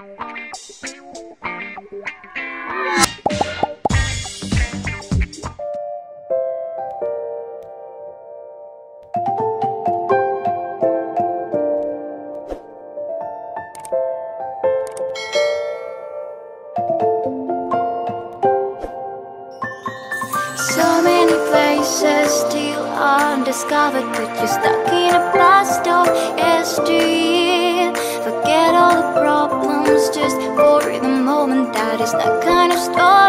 So many places still undiscovered, but you're stuck in a. was just for the moment. That is the kind of story.